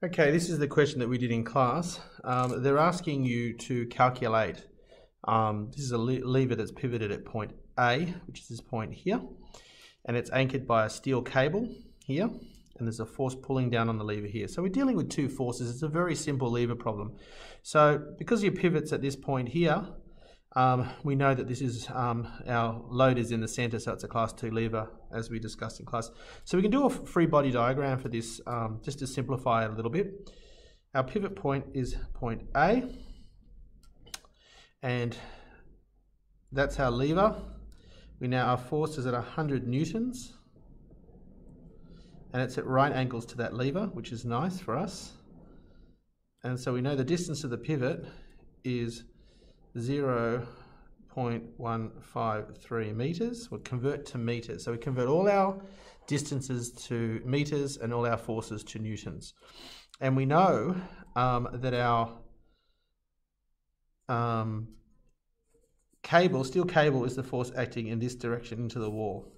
Okay, this is the question that we did in class. Um, they're asking you to calculate. Um, this is a le lever that's pivoted at point A, which is this point here, and it's anchored by a steel cable here, and there's a force pulling down on the lever here. So we're dealing with two forces. It's a very simple lever problem. So because your pivot's at this point here, um, we know that this is um, our load is in the center, so it's a class 2 lever as we discussed in class. So we can do a free body diagram for this um, just to simplify a little bit. Our pivot point is point A and that's our lever. We now our force is at 100 newtons and it's at right angles to that lever, which is nice for us. And so we know the distance of the pivot is 0.153 meters. We'll convert to meters. So we convert all our distances to meters and all our forces to newtons. And we know um, that our um, cable, steel cable, is the force acting in this direction into the wall.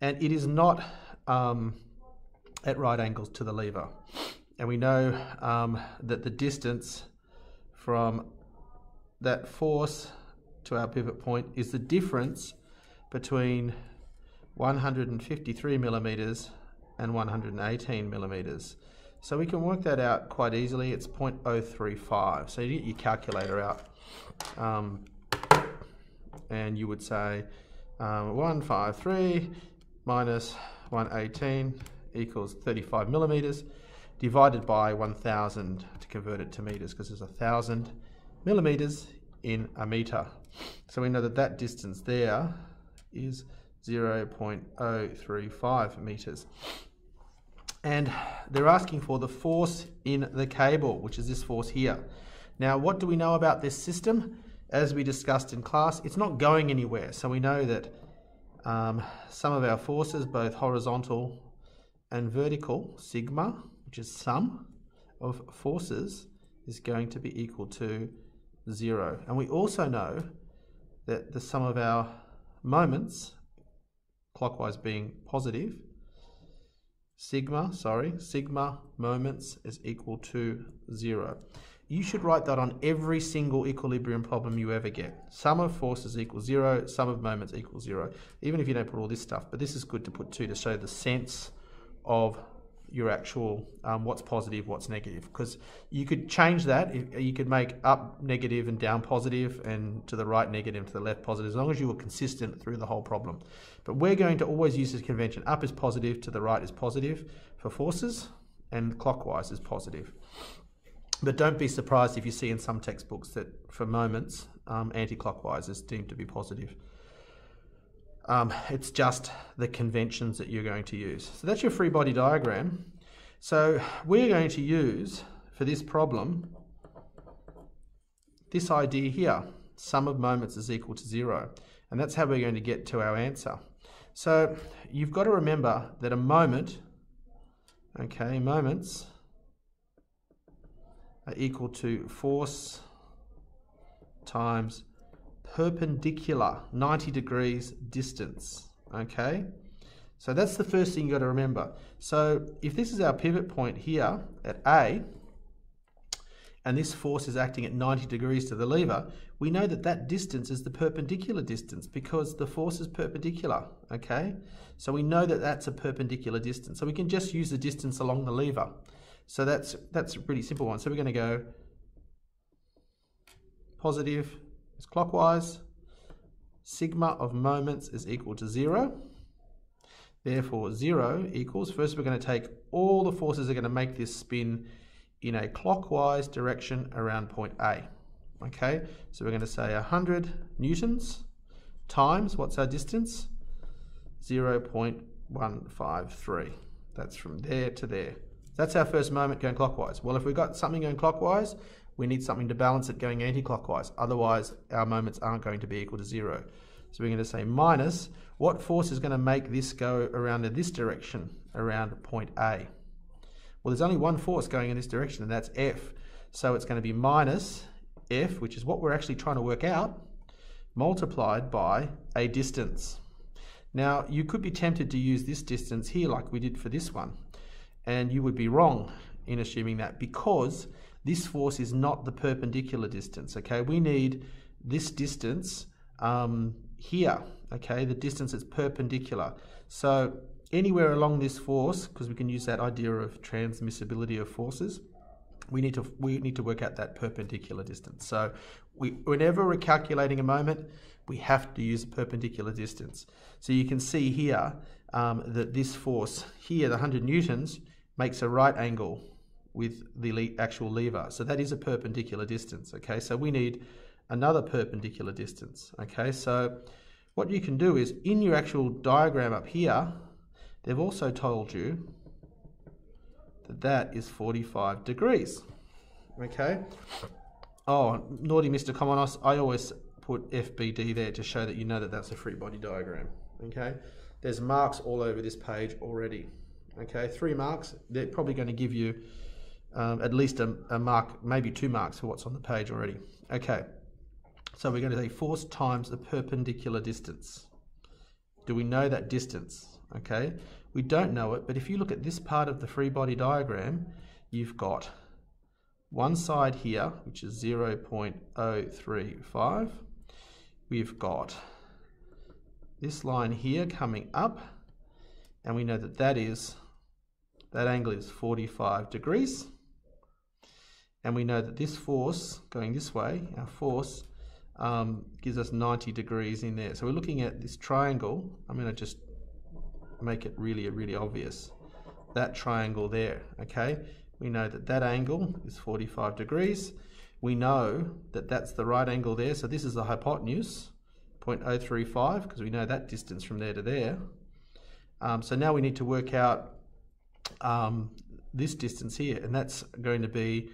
And it is not um, at right angles to the lever. And we know um, that the distance from that force to our pivot point is the difference between 153 millimeters and 118 millimeters. So we can work that out quite easily. It's 0.035. So you get your calculator out um, and you would say um, 153 minus 118 equals 35 millimeters divided by 1000 to convert it to meters because there's a thousand millimeters in a meter. So we know that that distance there is 0.035 meters. And they're asking for the force in the cable, which is this force here. Now, what do we know about this system? As we discussed in class, it's not going anywhere. So we know that um, sum of our forces, both horizontal and vertical, sigma, which is sum of forces, is going to be equal to zero. And we also know that the sum of our moments, clockwise being positive, sigma, sorry, sigma moments is equal to zero. You should write that on every single equilibrium problem you ever get. Sum of forces equals zero, sum of moments equals zero, even if you don't put all this stuff. But this is good to put too to show the sense of your actual um, what's positive, what's negative. Because you could change that. You could make up negative and down positive, and to the right negative, to the left positive, as long as you were consistent through the whole problem. But we're going to always use this convention: up is positive, to the right is positive for forces, and clockwise is positive. But don't be surprised if you see in some textbooks that for moments, um, anti-clockwise is deemed to be positive. Um, it's just the conventions that you're going to use. So that's your free body diagram. So we're going to use, for this problem, this idea here, sum of moments is equal to zero. And that's how we're going to get to our answer. So you've got to remember that a moment, okay, moments are equal to force times perpendicular 90 degrees distance okay? So that's the first thing you got to remember. So if this is our pivot point here at A and this force is acting at 90 degrees to the lever we know that that distance is the perpendicular distance because the force is perpendicular okay? So we know that that's a perpendicular distance. So we can just use the distance along the lever. So that's that's a pretty simple one. So we're going to go positive is clockwise. Sigma of moments is equal to zero. Therefore, zero equals, first we're going to take all the forces that are going to make this spin in a clockwise direction around point A. Okay, so we're going to say 100 newtons times, what's our distance? 0.153. That's from there to there. That's our first moment going clockwise. Well, if we've got something going clockwise, we need something to balance it going anti-clockwise. Otherwise, our moments aren't going to be equal to zero. So we're going to say minus, what force is going to make this go around in this direction, around point A? Well, there's only one force going in this direction, and that's F. So it's going to be minus F, which is what we're actually trying to work out, multiplied by a distance. Now, you could be tempted to use this distance here like we did for this one. And you would be wrong in assuming that because this force is not the perpendicular distance, okay? We need this distance um, here, okay? The distance is perpendicular. So anywhere along this force, because we can use that idea of transmissibility of forces, we need to we need to work out that perpendicular distance. So we, whenever we're calculating a moment, we have to use perpendicular distance. So you can see here um, that this force here, the 100 newtons, makes a right angle with the actual lever. So that is a perpendicular distance, okay? So we need another perpendicular distance, okay? So what you can do is, in your actual diagram up here, they've also told you that that is 45 degrees, okay? Oh, naughty Mr. Comonos, I always put FBD there to show that you know that that's a free body diagram, okay? There's marks all over this page already, okay? Three marks, they're probably going to give you um, at least a, a, mark, maybe two marks for what's on the page already. Okay, so we're going to say force times the perpendicular distance. Do we know that distance? Okay, we don't know it, but if you look at this part of the free body diagram, you've got one side here, which is 0.035. We've got this line here coming up, and we know that that is, that angle is 45 degrees and we know that this force going this way, our force, um, gives us 90 degrees in there. So we're looking at this triangle. I'm going to just make it really, really obvious. That triangle there, okay? We know that that angle is 45 degrees. We know that that's the right angle there. So this is the hypotenuse, 0.035, because we know that distance from there to there. Um, so now we need to work out um, this distance here, and that's going to be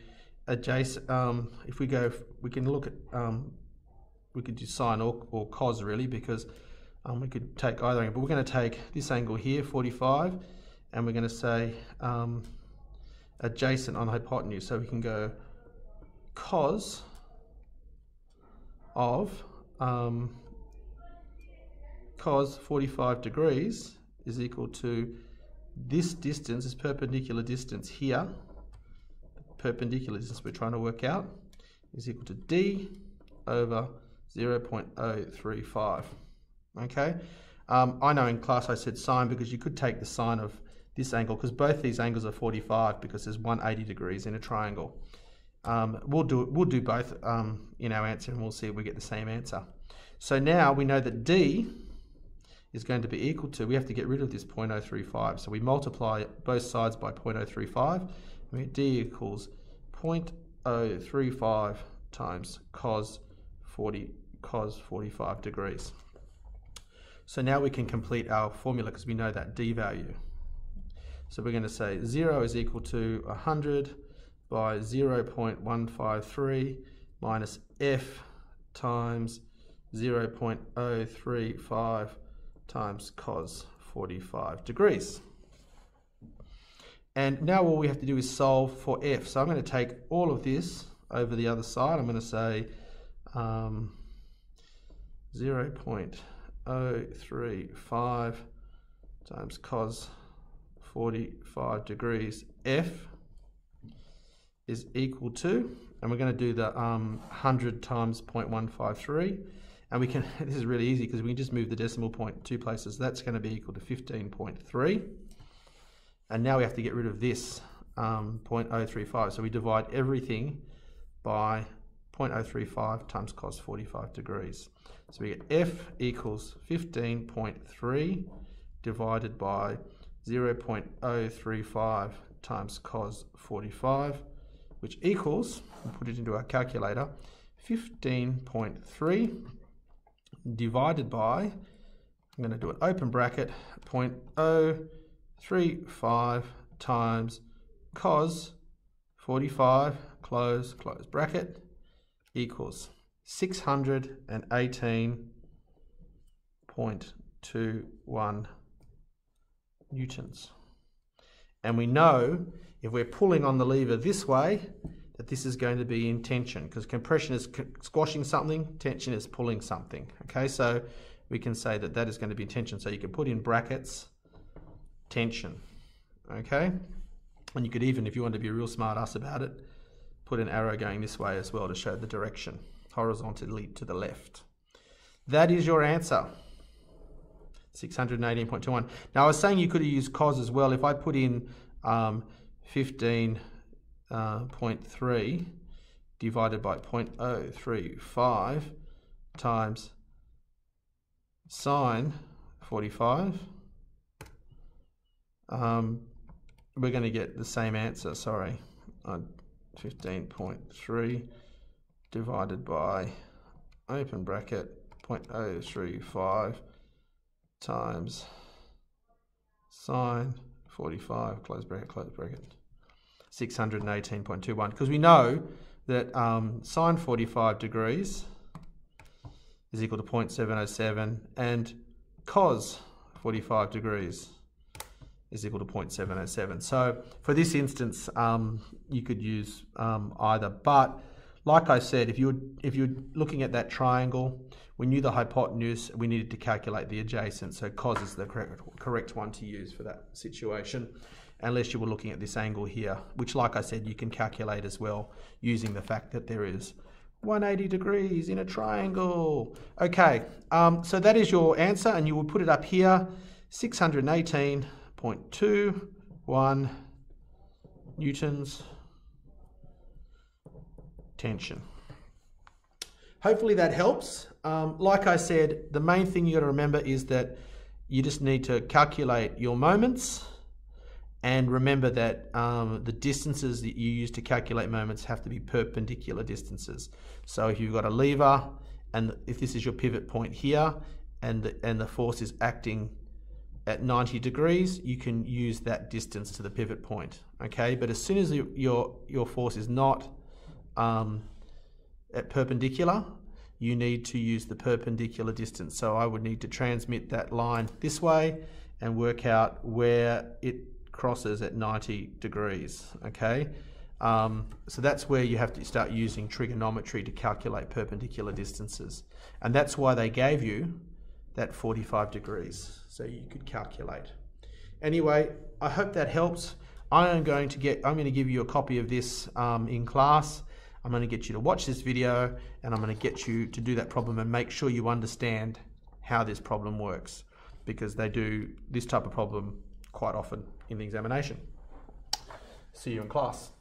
adjacent, um, if we go, we can look at, um, we could do sine or, or cos really because um, we could take either angle, but we're going to take this angle here, 45, and we're going to say um, adjacent on hypotenuse. So we can go cos of um, cos 45 degrees is equal to this distance, this perpendicular distance here, perpendicular distance we're trying to work out is equal to d over 0.035. Okay, um, I know in class I said sine because you could take the sine of this angle because both these angles are 45 because there's 180 degrees in a triangle. Um, we'll do we'll do both um, in our answer and we'll see if we get the same answer. So now we know that d is going to be equal to, we have to get rid of this 0.035. So we multiply both sides by 0.035 we d equals 0.035 times cos 40 cos 45 degrees. So now we can complete our formula because we know that d value. So we're going to say 0 is equal to 100 by 0.153 minus f times 0.035 times cos 45 degrees. And now all we have to do is solve for f. So I'm going to take all of this over the other side. I'm going to say um, 0.035 times cos 45 degrees f is equal to, and we're going to do the um, 100 times 0.153. And we can, this is really easy because we can just move the decimal point two places. That's going to be equal to 15.3. And now we have to get rid of this um, 0.035. So we divide everything by 0.035 times cos 45 degrees. So we get F equals 15.3 divided by 0.035 times cos 45, which equals, we'll put it into our calculator, 15.3 divided by, I'm going to do an open bracket, 0.0 3, 5 times cos 45, close, close bracket, equals 618.21 newtons. And we know if we're pulling on the lever this way, that this is going to be in tension because compression is squashing something, tension is pulling something. Okay, so we can say that that is going to be tension. So you can put in brackets tension. Okay? And you could even, if you want to be a real smart ass about it, put an arrow going this way as well to show the direction, horizontally to the left. That is your answer. 618.21. Now I was saying you could have used cos as well. If I put in um, 15.3 uh, divided by 0.035 times sine 45, um, we're going to get the same answer, sorry. Uh, 15.3 divided by open bracket 0.035 times sine 45, close bracket, close bracket, 618.21. Because we know that um, sine 45 degrees is equal to 0.707 and cos 45 degrees is equal to 0.707. So for this instance, um, you could use um, either. But like I said, if you're if you're looking at that triangle, we knew the hypotenuse. We needed to calculate the adjacent. So cos is the correct correct one to use for that situation. Unless you were looking at this angle here, which, like I said, you can calculate as well using the fact that there is 180 degrees in a triangle. Okay, um, so that is your answer, and you will put it up here 618.21 newtons tension. Hopefully that helps. Um, like I said, the main thing you got to remember is that you just need to calculate your moments and remember that um, the distances that you use to calculate moments have to be perpendicular distances. So if you've got a lever and if this is your pivot point here and the, and the force is acting at 90 degrees, you can use that distance to the pivot point, okay? But as soon as your, your force is not um, at perpendicular, you need to use the perpendicular distance. So I would need to transmit that line this way and work out where it crosses at 90 degrees, okay? Um, so that's where you have to start using trigonometry to calculate perpendicular distances. And that's why they gave you that 45 degrees, so you could calculate. Anyway, I hope that helps. I am going to get, I'm going to give you a copy of this um, in class. I'm going to get you to watch this video and I'm going to get you to do that problem and make sure you understand how this problem works because they do this type of problem quite often in the examination. See you in class.